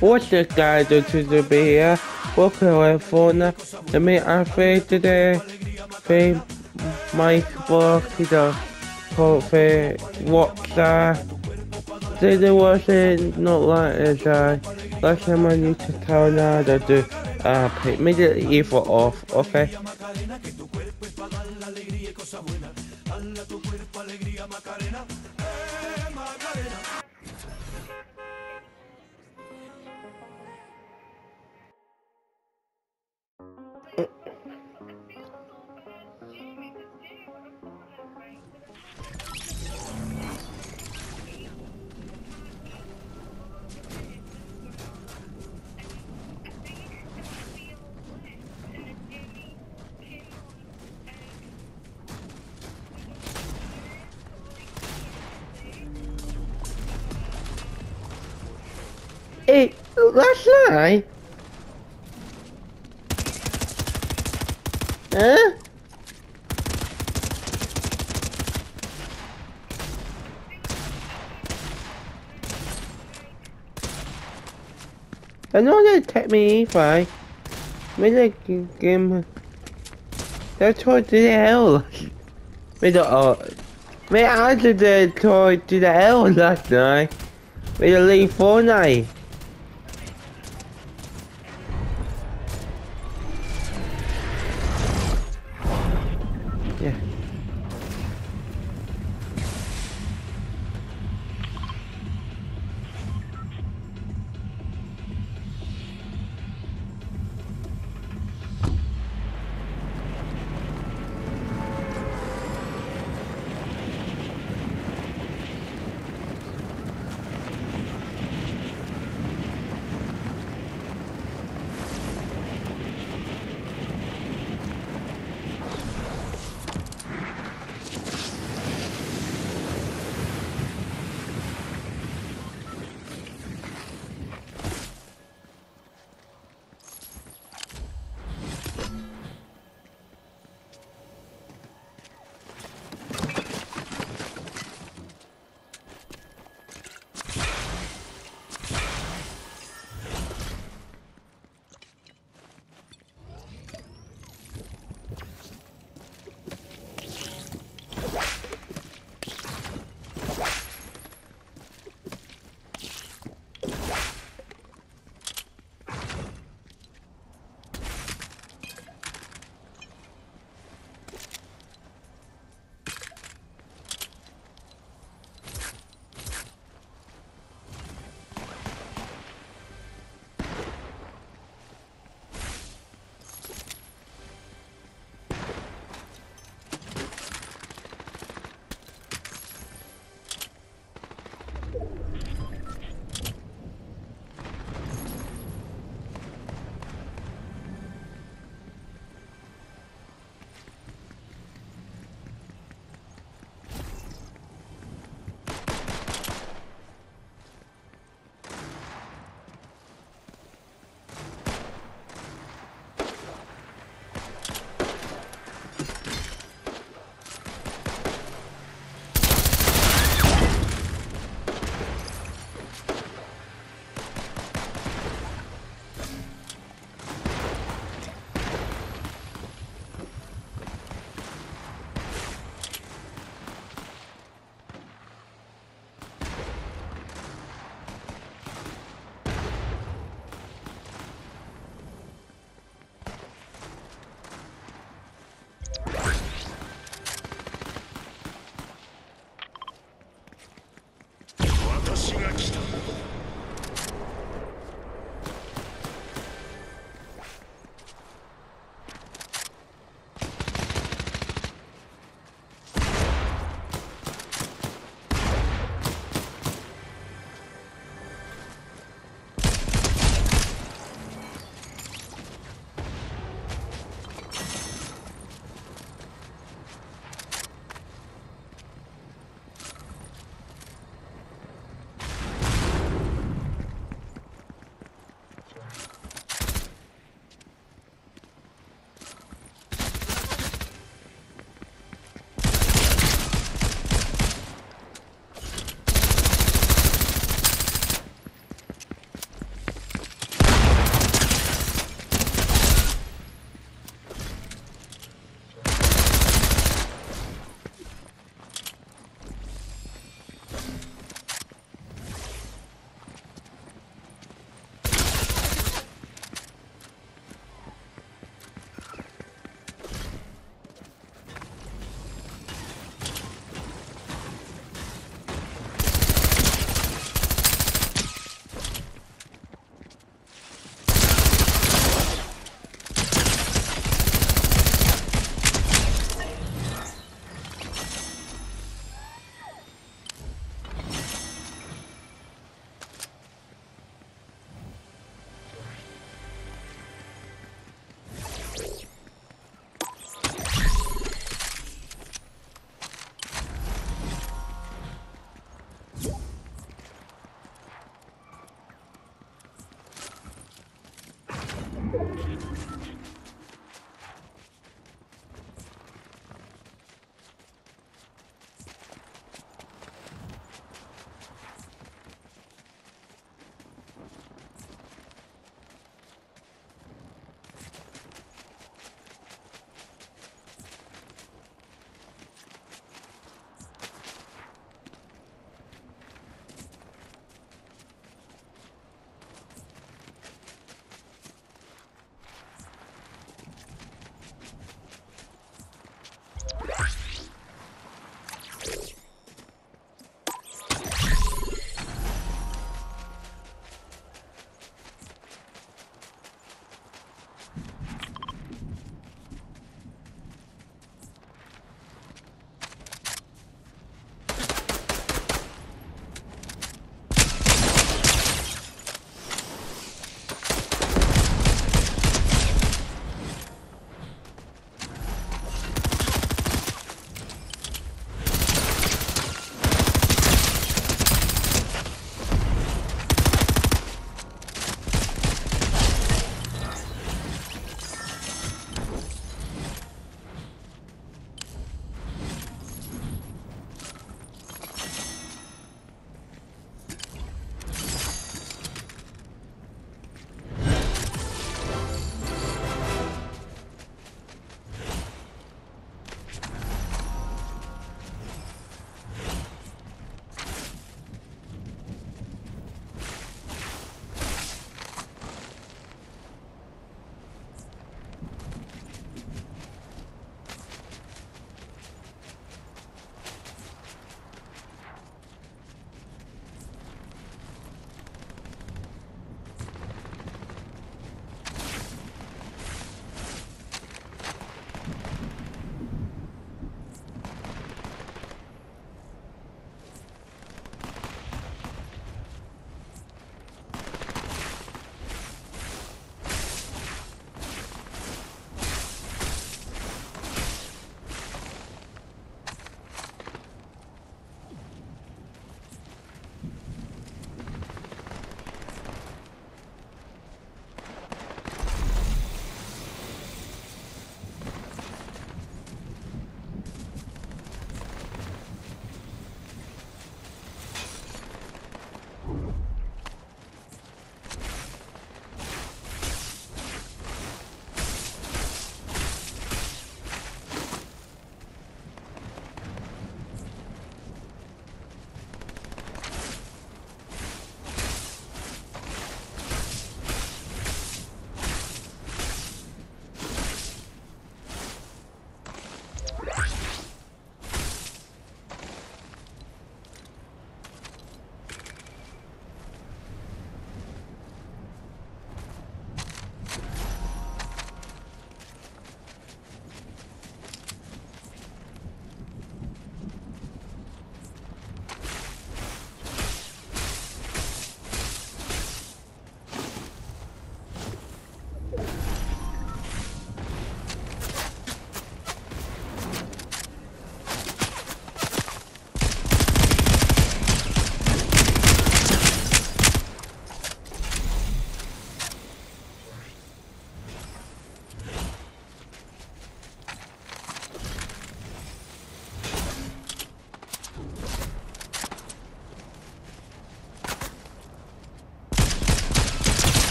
What's guy do to the beer? Away phone. The me afraid today. Fe Mike Borkido. Fe what's that? It wasn't not like as I last time I need to tell now that do uh pick me the evil off, okay? Last night. Huh? I know they take me E5. Maybe they game. That's what the hell. Oh. Uh, Maybe I did the toy to the hell last night. Maybe leave Fortnite.